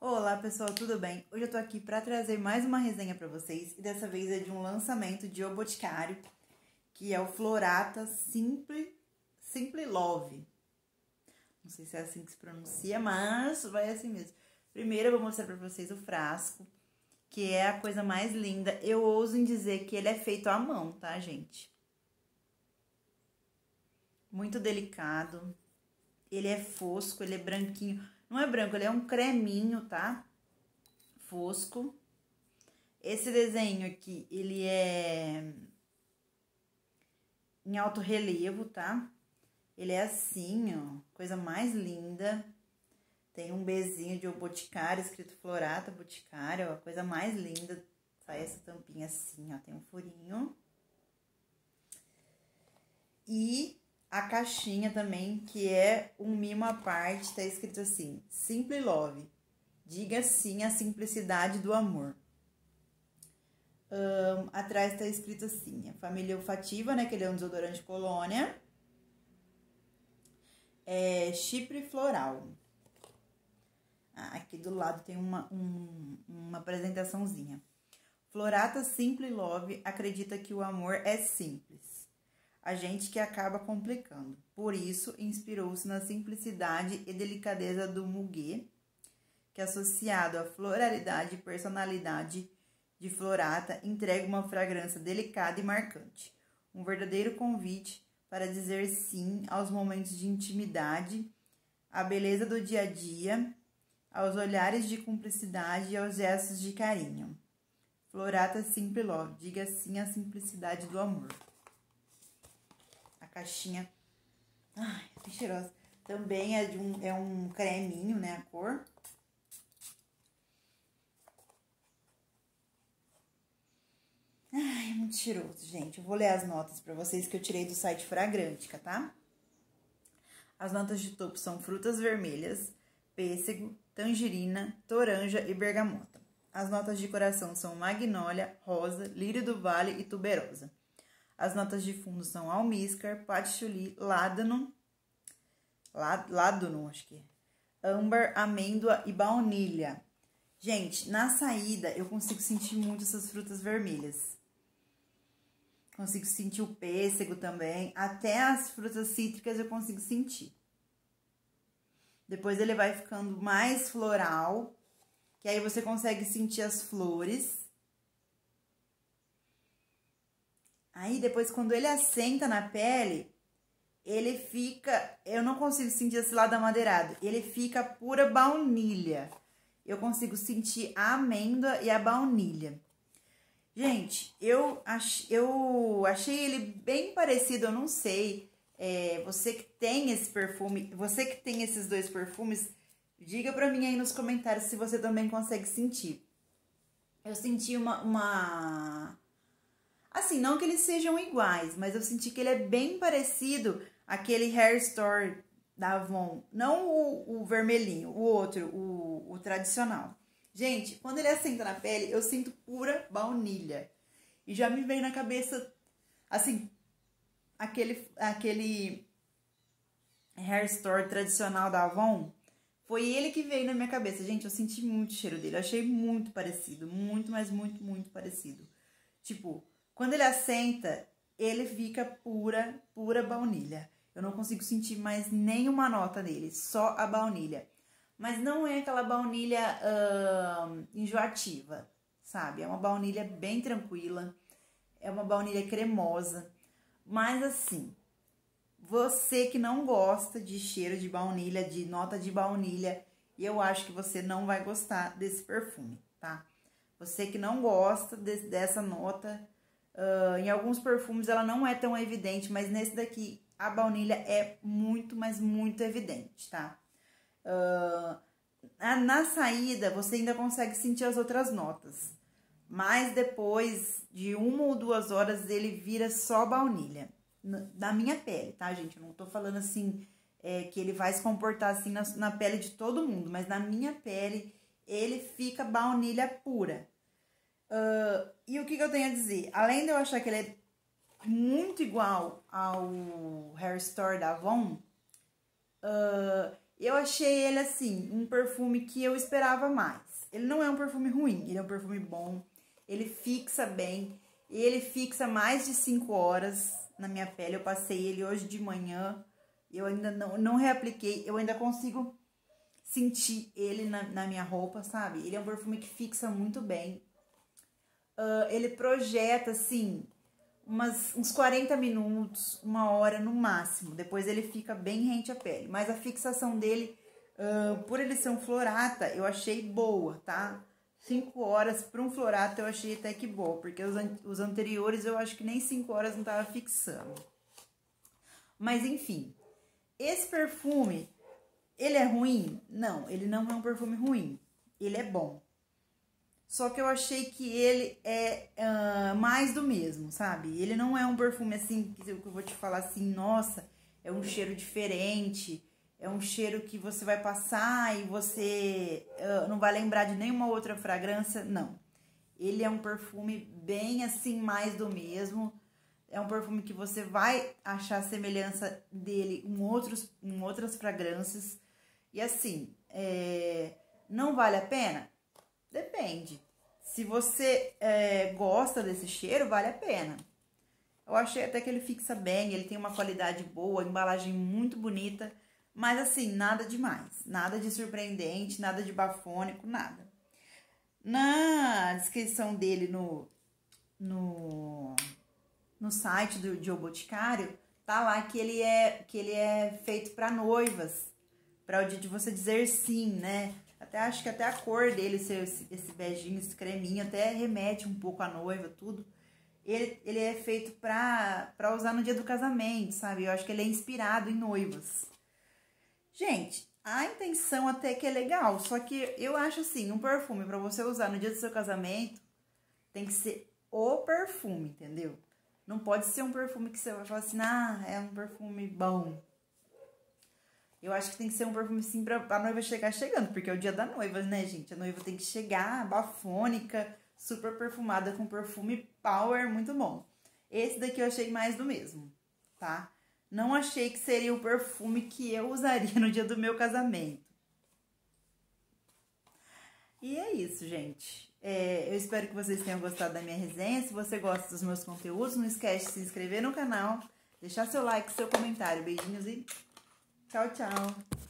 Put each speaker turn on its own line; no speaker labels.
Olá pessoal, tudo bem? Hoje eu tô aqui para trazer mais uma resenha para vocês e dessa vez é de um lançamento de O Boticário, que é o Florata Simple, Simple Love. Não sei se é assim que se pronuncia, mas vai assim mesmo. Primeiro eu vou mostrar para vocês o frasco, que é a coisa mais linda. Eu ouso em dizer que ele é feito à mão, tá, gente? Muito delicado. Ele é fosco, ele é branquinho não é branco, ele é um creminho, tá? Fosco. Esse desenho aqui, ele é em alto relevo, tá? Ele é assim, ó, coisa mais linda. Tem um bezinho de boticário, escrito Florata Boticário, ó, coisa mais linda. Sai essa tampinha assim, ó, tem um furinho. E a caixinha também, que é um mimo à parte, tá escrito assim: Simple Love. Diga sim à simplicidade do amor. Um, atrás tá escrito assim: a família olfativa, né? Que ele é um desodorante colônia. É Chipre Floral. Ah, aqui do lado tem uma, um, uma apresentaçãozinha. Florata Simple Love acredita que o amor é simples a gente que acaba complicando. Por isso, inspirou-se na simplicidade e delicadeza do muguê, que associado à floralidade e personalidade de Florata, entrega uma fragrância delicada e marcante. Um verdadeiro convite para dizer sim aos momentos de intimidade, à beleza do dia a dia, aos olhares de cumplicidade e aos gestos de carinho. Florata Simple Love, diga sim à simplicidade do amor caixinha. Ai, que cheirosa. Também é, de um, é um creminho, né, a cor. Ai, é muito cheiroso, gente. Eu vou ler as notas para vocês que eu tirei do site Fragrantica, tá? As notas de topo são frutas vermelhas, pêssego, tangerina, toranja e bergamota. As notas de coração são magnólia, rosa, lírio do vale e tuberosa. As notas de fundo são almíscar, patchouli, ládano, ládano, acho que é, âmbar, amêndoa e baunilha. Gente, na saída eu consigo sentir muito essas frutas vermelhas. Consigo sentir o pêssego também, até as frutas cítricas eu consigo sentir. Depois ele vai ficando mais floral, que aí você consegue sentir as flores. Aí depois, quando ele assenta na pele, ele fica. Eu não consigo sentir esse lado amadeirado. Ele fica pura baunilha. Eu consigo sentir a amêndoa e a baunilha. Gente, eu, ach, eu achei ele bem parecido, eu não sei. É, você que tem esse perfume, você que tem esses dois perfumes, diga pra mim aí nos comentários se você também consegue sentir. Eu senti uma, uma Assim, não que eles sejam iguais, mas eu senti que ele é bem parecido àquele Hair Store da Avon. Não o, o vermelhinho, o outro, o, o tradicional. Gente, quando ele assenta na pele, eu sinto pura baunilha. E já me vem na cabeça, assim, aquele, aquele Hair Store tradicional da Avon. Foi ele que veio na minha cabeça. Gente, eu senti muito o cheiro dele. Eu achei muito parecido. Muito, mas muito, muito parecido. Tipo, quando ele assenta, ele fica pura, pura baunilha. Eu não consigo sentir mais nenhuma nota nele, só a baunilha. Mas não é aquela baunilha enjoativa, sabe? É uma baunilha bem tranquila, é uma baunilha cremosa. Mas assim, você que não gosta de cheiro de baunilha, de nota de baunilha, eu acho que você não vai gostar desse perfume, tá? Você que não gosta de, dessa nota, Uh, em alguns perfumes ela não é tão evidente, mas nesse daqui a baunilha é muito, mas muito evidente, tá? Uh, na saída você ainda consegue sentir as outras notas, mas depois de uma ou duas horas ele vira só baunilha, na minha pele, tá, gente? Eu não tô falando assim é, que ele vai se comportar assim na, na pele de todo mundo, mas na minha pele ele fica baunilha pura. Uh, e o que, que, eu tenho a dizer? Além de eu achar que ele é muito igual ao Hair Store da Avon, uh, Eu achei ele assim, um perfume que eu esperava mais. Ele não é um perfume ruim, ele é um perfume bom, ele fixa bem, ele fixa mais de 5 horas na minha pele. Eu passei ele hoje de manhã, eu ainda não, não reapliquei, eu ainda consigo sentir ele na, na minha roupa, sabe? Ele é um perfume que fixa muito bem. Uh, ele projeta, assim, umas, uns 40 minutos, uma hora no máximo. Depois ele fica bem rente à pele. Mas a fixação dele, uh, por ele ser um florata, eu achei boa, tá? 5 horas para um florata eu achei até que boa, porque os, an os anteriores eu acho que nem 5 horas não tava fixando. Mas enfim, esse perfume, ele é ruim? Não, ele não é um perfume ruim. Ele é bom. Só que eu achei que ele é uh, mais do mesmo, sabe? Ele não é um perfume assim, que eu vou te falar assim, nossa, é um cheiro diferente, é um cheiro que você vai passar e você uh, não vai lembrar de nenhuma outra fragrância, não. Ele é um perfume bem assim, mais do mesmo. É um perfume que você vai achar semelhança dele em, outros, em outras fragrâncias. E assim, é, não vale a pena? Depende. Se você é, gosta desse cheiro, vale a pena. Eu achei até que ele fixa bem, ele tem uma qualidade boa, embalagem muito bonita, mas assim, nada demais, nada de surpreendente, nada de bafônico, nada. Na descrição dele no, no, no site do de Boticário, tá lá que ele é, que ele é feito para noivas, para o dia de você dizer sim, né? Até acho que até a cor dele, esse, esse beijinho, esse creminho, até remete um pouco à noiva, tudo. Ele, ele é feito pra, pra usar no dia do casamento, sabe? Eu acho que ele é inspirado em noivas. Gente, a intenção até que é legal, só que eu acho assim, um perfume para você usar no dia do seu casamento tem que ser o perfume, entendeu? Não pode ser um perfume que você vai falar assim, ah, é um perfume bom. Eu acho que tem que ser um perfume sim pra a noiva chegar chegando, porque é o dia da noiva, né, gente? A noiva tem que chegar bafônica, super perfumada, com perfume power muito bom. Esse daqui eu achei mais do mesmo, tá? Não achei que seria o perfume que eu usaria no dia do meu casamento. E é isso, gente. É, eu espero que vocês tenham gostado da minha resenha. Se você gosta dos meus conteúdos, não esquece de se inscrever no canal, deixar seu like, seu comentário. Beijinhos e Tchau, tchau.